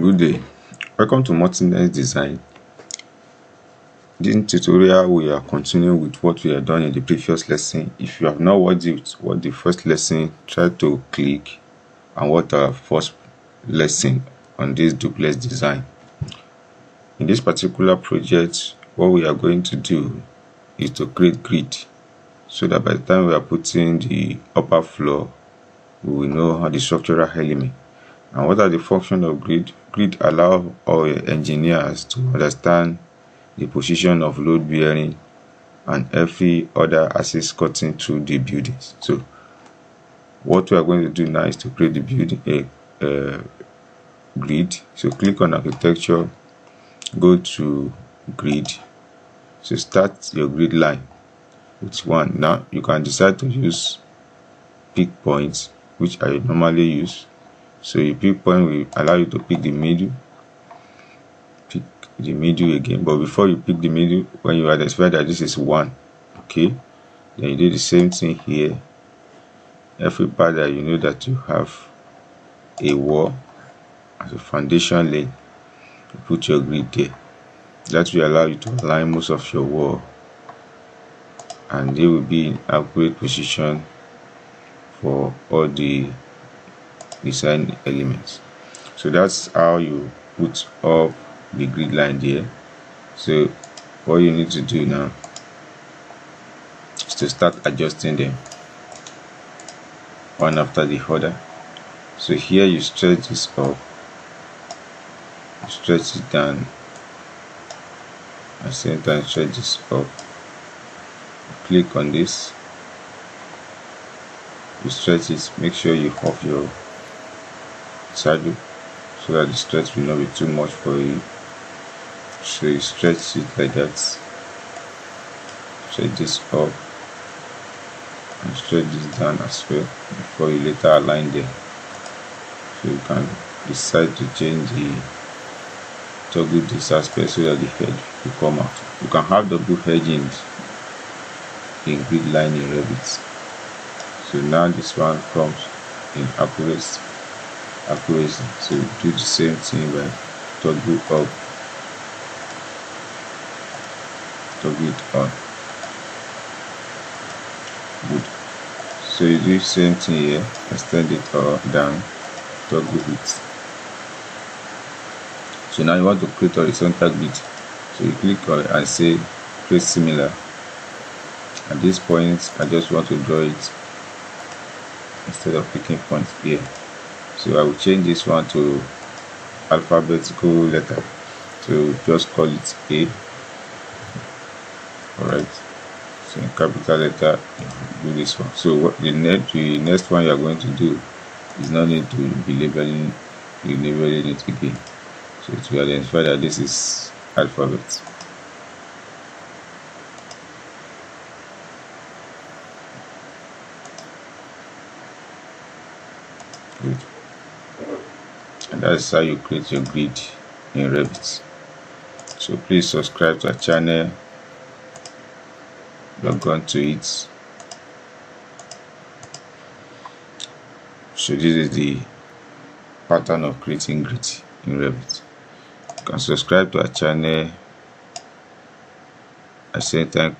good day. Welcome to multinet design. This tutorial we are continuing with what we have done in the previous lesson. If you have not watched it what the first lesson try to click and watch our first lesson on this duplex design. In this particular project what we are going to do is to create grid so that by the time we are putting the upper floor we will know how the structural element and what are the function of grid? Grid allow our engineers to understand the position of load bearing and every other access cutting through the buildings so what we are going to do now is to create the building a, a grid. So click on architecture go to grid. So start your grid line with one. Now you can decide to use pick points which i normally use so you pick point will allow you to pick the middle. Pick the middle again. But before you pick the middle when you identify that this is one okay then you do the same thing here. Every part that you know that you have a wall as a foundation lane you put your grid there. That will allow you to align most of your wall. And they will be in accurate position for all the design elements. So that's how you put up the grid line there. So what you need to do now is to start adjusting them one after the other. So here you stretch this up stretch it down the same time stretch this up. Click on this you stretch it make sure you off your saddle so that the stretch will not be too much for you. So you stretch it like that. Stretch this up and stretch this down as well before you later align them so you can decide to change the toggle this aspect so that the head will come out. You can have double edging in grid line in Revit so now this one comes in accuracy accuracy so do the same thing by toggle up. Toggle it on good. So you do the same thing here extend it up down toggle it. So now you want to create horizontal grid. So you click on and say create similar. At this point i just want to draw it instead of picking points here so I will change this one to alphabetical letter. So just call it A. Alright so in capital letter do this one. So what the next the next one you are going to do is not need to be labeling be labeling it again. So to identify that this is alphabet. Good and that's how you create your grid in Revit. So please subscribe to our channel log on to it. So this is the pattern of creating grid in Revit. You can subscribe to our channel at the same time